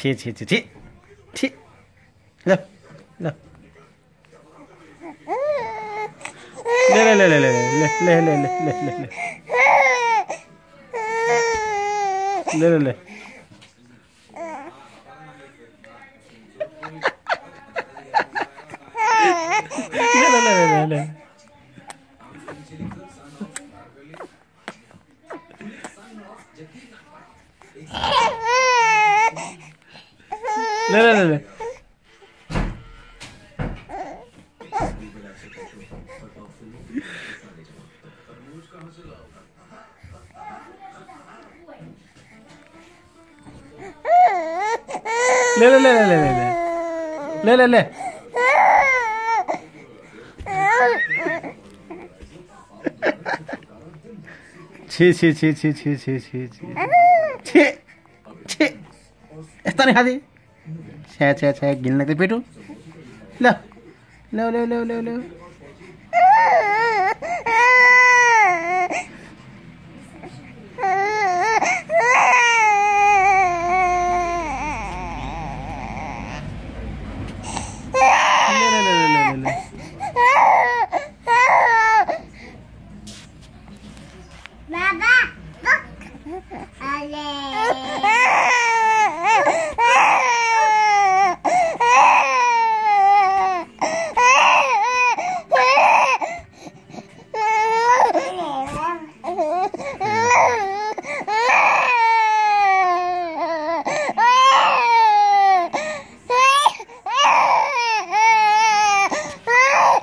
起起起起起，来来，来来来来来来来来来来来来来来。 네네네네네. 네네네네. 레레레레레레 레레레 치치치치치치치치 치. 치. Está alejadito. छः छः छः गिन लगते पेटू लो लो लो लो लो लो Baba, look. Ale.